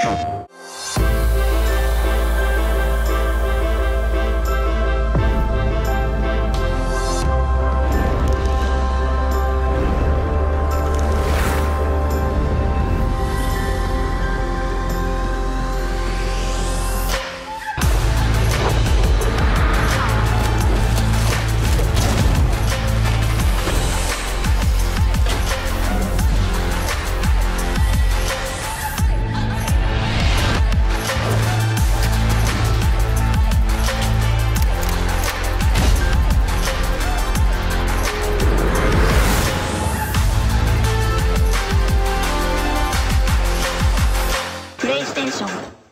Trump. テン。